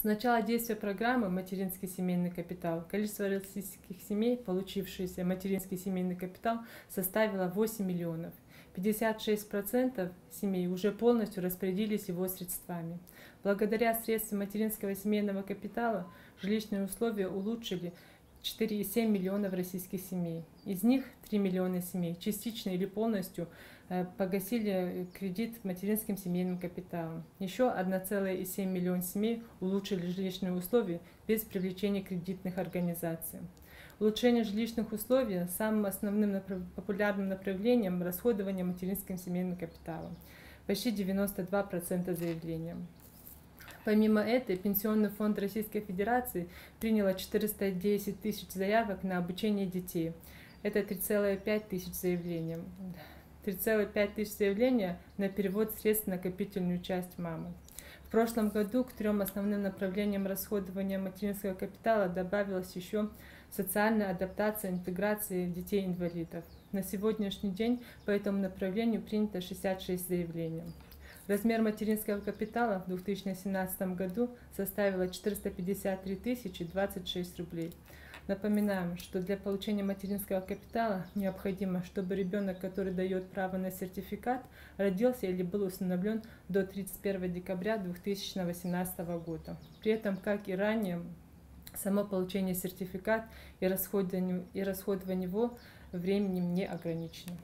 С начала действия программы «Материнский семейный капитал» количество российских семей, получившихся материнский семейный капитал, составило 8 миллионов. 56% семей уже полностью распорядились его средствами. Благодаря средствам материнского семейного капитала жилищные условия улучшили 4,7 миллионов российских семей. Из них 3 миллиона семей частично или полностью э, погасили кредит материнским семейным капиталом. Еще 1,7 миллион семей улучшили жилищные условия без привлечения кредитных организаций. Улучшение жилищных условий – самым основным популярным направлением расходования материнским семейным капиталом. Почти 92% заявлений. Помимо этого, Пенсионный фонд Российской Федерации принял 410 тысяч заявок на обучение детей. Это 3,5 тысяч заявлений. 3,5 тысяч заявлений на перевод средств на накопительную часть мамы. В прошлом году к трем основным направлениям расходования материнского капитала добавилась еще социальная адаптация, интеграция детей-инвалидов. На сегодняшний день по этому направлению принято 66 заявлений. Размер материнского капитала в 2017 году составил 453 тысячи 26 рублей. Напоминаем, что для получения материнского капитала необходимо, чтобы ребенок, который дает право на сертификат, родился или был установлен до 31 декабря 2018 года. При этом, как и ранее, само получение расходование, и расходование его временем не ограничено.